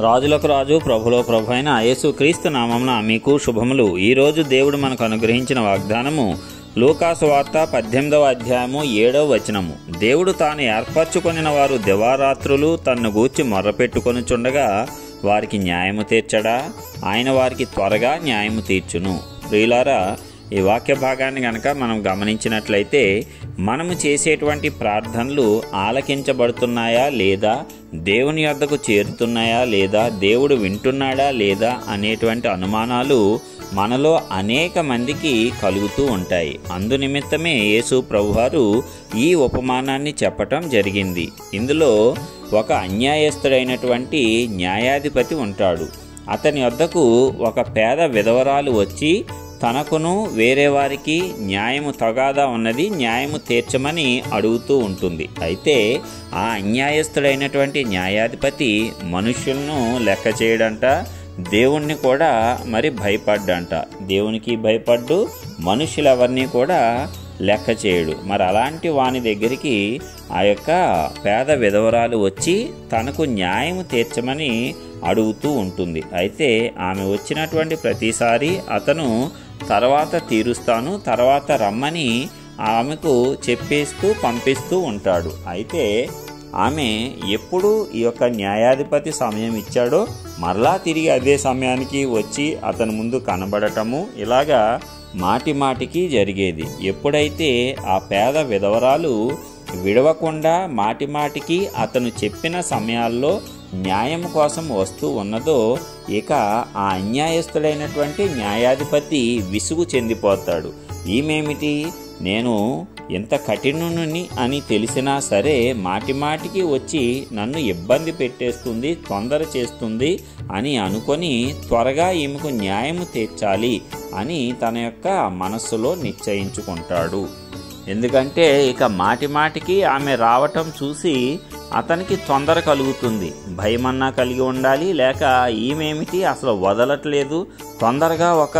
రాజులకు రాజు ప్రభులో ప్రభు అయిన యేసు క్రీస్తు నామమున మీకు శుభములు. ఈరోజు దేవుడు మనకు అనుగ్రహించిన వాగ్దానము లూకాసు వార్త పద్దెనిమిదవ అధ్యాయము ఏడవ వచనము. దేవుడు తాను ఏర్పరచుకొనిన వారు దివారాత్రులు తన్ను గూర్చి మొర్రపెట్టుకొనుచుండగా వారికి న్యాయము తీర్చడా? ఆయన వారికి త్వరగా న్యాయము తీర్చును. ప్రియులారా ఈ వాక్య భాగాన్ని గనక మనం గమనించినట్లయితే మనము చేసేటువంటి ప్రార్థనలు ఆలకించబడుతున్నాయా లేదా దేవుని యొద్దకు చేరుతున్నాయా లేదా దేవుడు వింటున్నాడా లేదా అనేటువంటి అనుమానాలు మనలో అనేక మందికి కలుగుతూ ఉంటాయి. అందు నిమిత్తమే యేసు ప్రభువారు ఈ ఉపమానాన్ని చెప్పటం జరిగింది. ఇందులో ఒక అన్యాయస్తుడైనటువంటి న్యాయాధిపతి ఉంటాడు. అతని వద్దకు ఒక పేద విధవరాలు వచ్చి తనకును వేరే వారికి న్యాయము తగాదా ఉన్నది న్యాయము తీర్చమని అడుగుతూ ఉంటుంది. అయితే ఆ అన్యాయస్థుడైనటువంటి న్యాయాధిపతి మనుషులను లెక్క చేయడంట దేవుణ్ణి కూడా మరి భయపడ్డంట. దేవునికి భయపడ్డు మనుషులెవరిని కూడా లెక్క చేయడు. మరి అలాంటి వాని దగ్గరికి ఆ యొక్క పేద విధవరాలు వచ్చి తనకు న్యాయం తీర్చమని అడుగుతూ ఉంటుంది. అయితే ఆమె వచ్చినటువంటి ప్రతిసారి అతను తర్వాత తీరుస్తాను తర్వాత రమ్మని ఆమెకు చెప్పేస్తూ పంపిస్తూ ఉంటాడు. అయితే ఆమె ఎప్పుడు ఈ యొక్క న్యాయాధిపతి సమయం ఇచ్చాడో మరలా తిరిగి అదే సమయానికి వచ్చి అతని ముందు కనబడటము ఇలాగా మాటి మాటికి జరిగేది. ఎప్పుడైతే ఆ పేద విధవరాలు విడవకుండా మాటి మాటికి అతను చెప్పిన సమయాల్లో న్యాయం కోసం వస్తూ ఉన్నదో ఇక ఆ అన్యాయస్తుడైనటువంటి న్యాయాధిపతి విసుగు చెందిపోతాడు. ఈమెమిటి? నేను ఎంత కఠినుని అని తెలిసినా సరే మాటిమాటికి వచ్చి నన్ను ఇబ్బంది పెట్టేస్తుంది తొందర చేస్తుంది అని అనుకొని త్వరగా ఈమెకు న్యాయం తీర్చాలి అని తన యొక్క మనస్సులో నిశ్చయించుకుంటాడు. ఎందుకంటే ఇక మాటిమాటికి ఆమె రావటం చూసి అతనికి తొందర కలుగుతుంది. భయమన్నా కలిగి ఉండాలి లేక ఈమెమిటి అసలు వదలట్లేదు. తొందరగా ఒక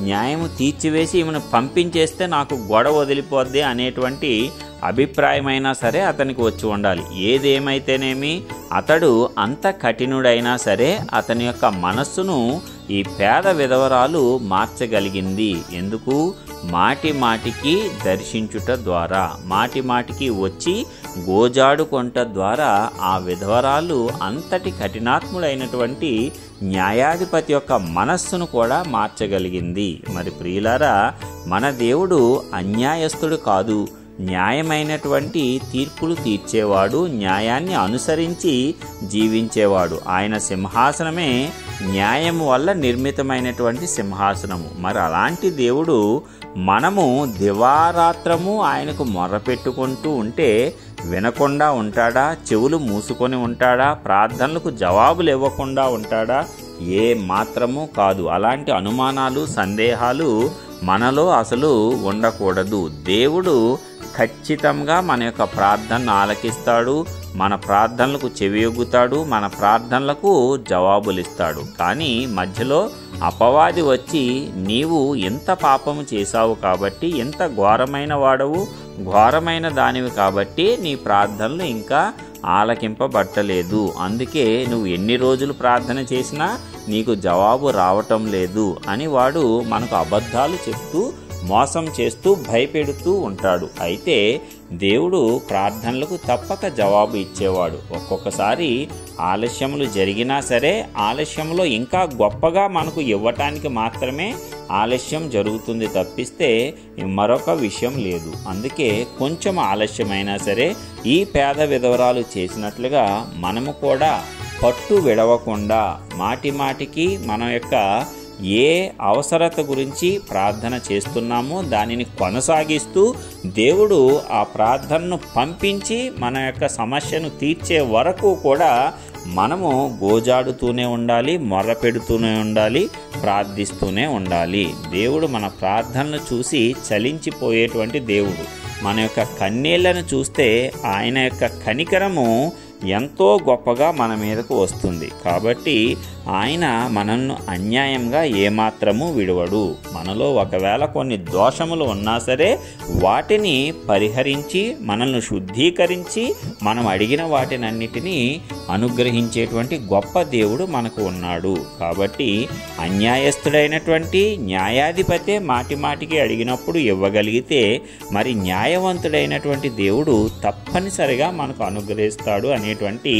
న్యాయం తీర్చివేసి ఈమెను పంపించేస్తే నాకు గొడవ వదిలిపోద్ది అనేటువంటి అభిప్రాయమైనా సరే అతనికి వచ్చి ఉండాలి. ఏదేమైతేనేమి అతడు అంత కఠినుడైనా సరే అతని యొక్క మనస్సును ఈ పేద విధవరాలు మార్చగలిగింది. ఎందుకు? మాటి మాటికి దర్శించుట ద్వారా మాటి మాటికి వచ్చి గోజాడుకొంట ద్వారా ఆ విధవరాలు అంతటి కఠినాత్ముడైనటువంటి న్యాయాధిపతి యొక్క మనస్సును కూడా మార్చగలిగింది. మరి ప్రియులారా మన దేవుడు అన్యాయస్తుడు కాదు. న్యాయమైనటువంటి తీర్పులు తీర్చేవాడు న్యాయాన్ని అనుసరించి జీవించేవాడు. ఆయన సింహాసనమే న్యాయం వల్ల నిర్మితమైనటువంటి సింహాసనము. మరి అలాంటి దేవుడు మనము దివారాత్రము ఆయనకు మొర్రపెట్టుకుంటూ ఉంటే వినకుండా ఉంటాడా? చెవులు మూసుకొని ఉంటాడా? ప్రార్థనలకు జవాబులు ఇవ్వకుండా ఉంటాడా? ఏ మాత్రము కాదు. అలాంటి అనుమానాలు సందేహాలు మనలో అసలు ఉండకూడదు. దేవుడు ఖచ్చితంగా మన యొక్క ప్రార్థనను ఆలకిస్తాడు మన ప్రార్థనలకు చెవియొగ్గుతాడు మన ప్రార్థనలకు జవాబులిస్తాడు కానీ మధ్యలో అపవాది వచ్చి నీవు ఎంత పాపము చేశావు కాబట్టి ఎంత ఘోరమైన వాడవు ఘోరమైన దానివి కాబట్టి నీ ప్రార్థనలు ఇంకా ఆలకింపబట్టలేదు. అందుకే నువ్వు ఎన్ని రోజులు ప్రార్థన చేసినా నీకు జవాబు రావటం లేదు అని వాడు మనకు అబద్ధాలు చెప్తూ మోసం చేస్తూ భయపెడుతూ ఉంటాడు. అయితే దేవుడు ప్రార్థనలకు తప్పక జవాబు ఇచ్చేవాడు. ఒక్కొక్కసారి ఆలస్యములు జరిగినా సరే ఆలస్యంలో ఇంకా గొప్పగా మనకు ఇవ్వటానికి మాత్రమే ఆలస్యం జరుగుతుంది తప్పిస్తే మరొక విషయం లేదు. అందుకే కొంచెం ఆలస్యమైనా సరే ఈ పేద విధవరాలు చేసినట్లుగా మనము కూడా పట్టు విడవకుండా మాటి మాటికి మన యొక్క ఏ అవసరత గురించి ప్రార్థన చేస్తున్నామో దానిని కొనసాగిస్తూ దేవుడు ఆ ప్రార్థనను పంపించి మన యొక్క సమస్యను తీర్చే వరకు కూడా మనము గోజాడుతూనే ఉండాలి మొర్ర పెడుతూనే ఉండాలి ప్రార్థిస్తూనే ఉండాలి. దేవుడు మన ప్రార్థనలు చూసి చలించిపోయేటువంటి దేవుడు. మన యొక్క కన్నీళ్ళను చూస్తే ఆయన యొక్క కనికరము ఎంతో గొప్పగా మన మీదకు వస్తుంది. కాబట్టి ఆయన మనల్ని అన్యాయంగా ఏమాత్రము విడవడు. మనలో ఒకవేళ కొన్ని దోషములు ఉన్నా సరే వాటిని పరిహరించి మనల్ని శుద్ధీకరించి మనం అడిగిన వాటినన్నిటినీ అనుగ్రహించేటువంటి గొప్ప దేవుడు మనకు ఉన్నాడు. కాబట్టి అన్యాయస్తుడైనటువంటి న్యాయాధిపతే మాటి మాటికి అడిగినప్పుడు ఇవ్వగలిగితే మరి న్యాయవంతుడైనటువంటి దేవుడు తప్పనిసరిగా మనకు అనుగ్రహిస్తాడు అనేటువంటి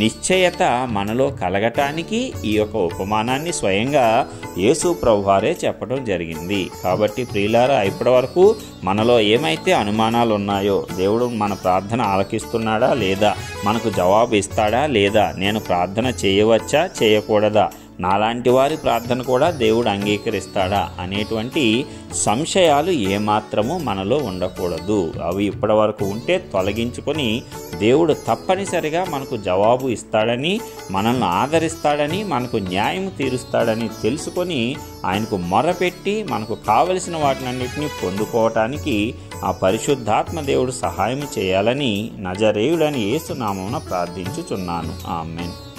నిశ్చయత మనలో కలగటానికి ఈ యొక్క ఉపమానాన్ని స్వయంగా యేసు ప్రభువారే చెప్పడం జరిగింది. కాబట్టి ప్రియులారా ఇప్పటి వరకు మనలో ఏమైతే అనుమానాలు ఉన్నాయో దేవుడు మన ప్రార్థన ఆలకిస్తున్నాడా లేదా మనకు జవాబు ఇస్తాడా లేదా నేను ప్రార్థన చేయవచ్చా చేయకూడదా నాలాంటి వారి ప్రార్థన కూడా దేవుడు అంగీకరిస్తాడా అనేటువంటి సంశయాలు ఏమాత్రము మనలో ఉండకూడదు. అవి ఇప్పటి వరకు ఉంటే తొలగించుకొని దేవుడు తప్పనిసరిగా మనకు జవాబు ఇస్తాడని మనల్ని ఆదరిస్తాడని మనకు న్యాయం తీరుస్తాడని తెలుసుకొని ఆయనకు మొరపెట్టి మనకు కావలసిన వాటినన్నింటినీ పొందుకోవటానికి ఆ పరిశుద్ధాత్మ దేవుడు సహాయం చేయాలని నజరేయుడని ఏసునామమున ప్రార్థించుచున్నాను. ఆమెన్.